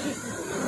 いい!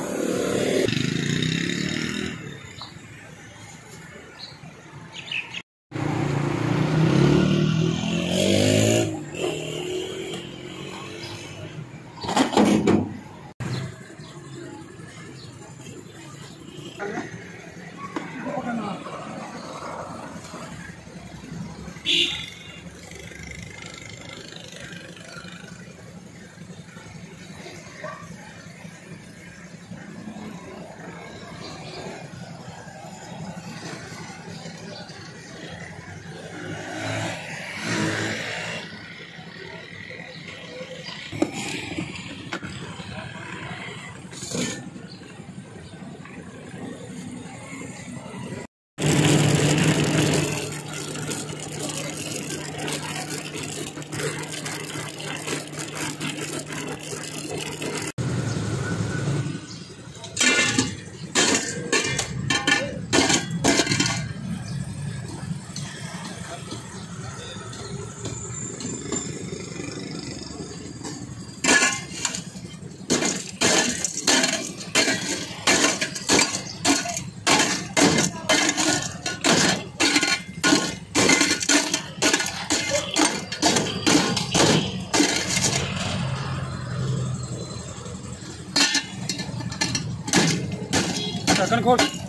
ढक्कन खोल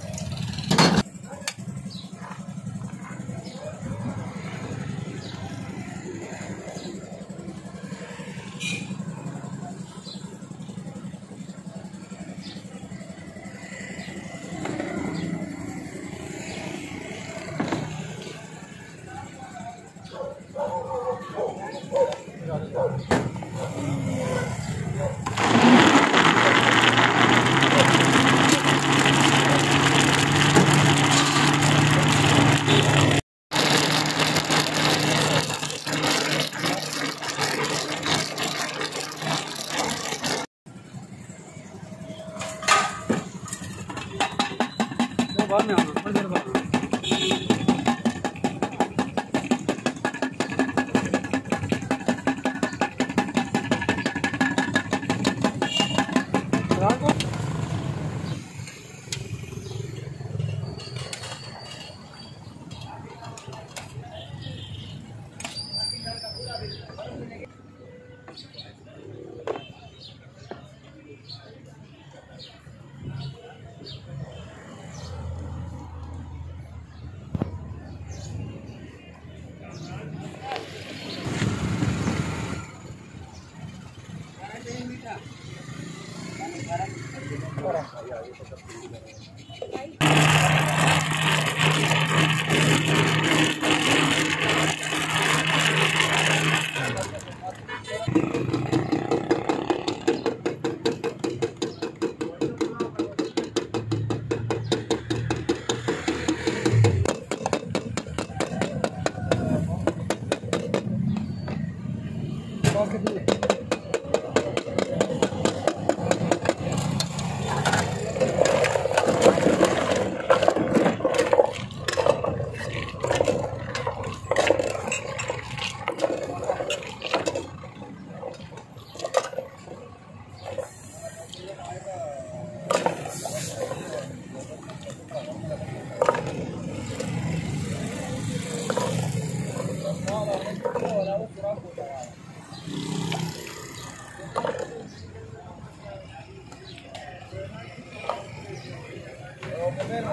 Thank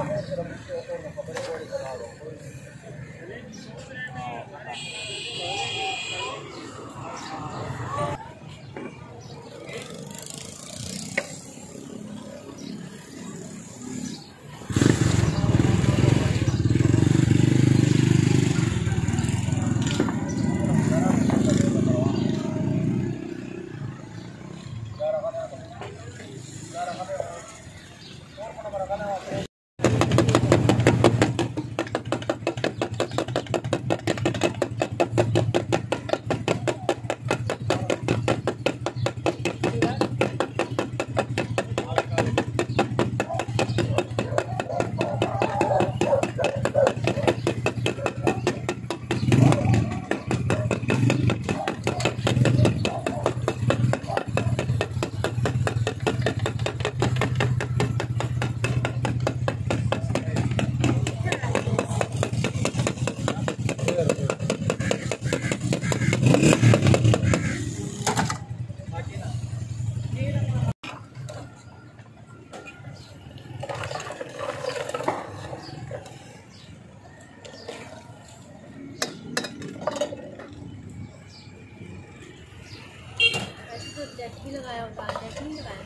you. लगाया होता है नहीं लगाया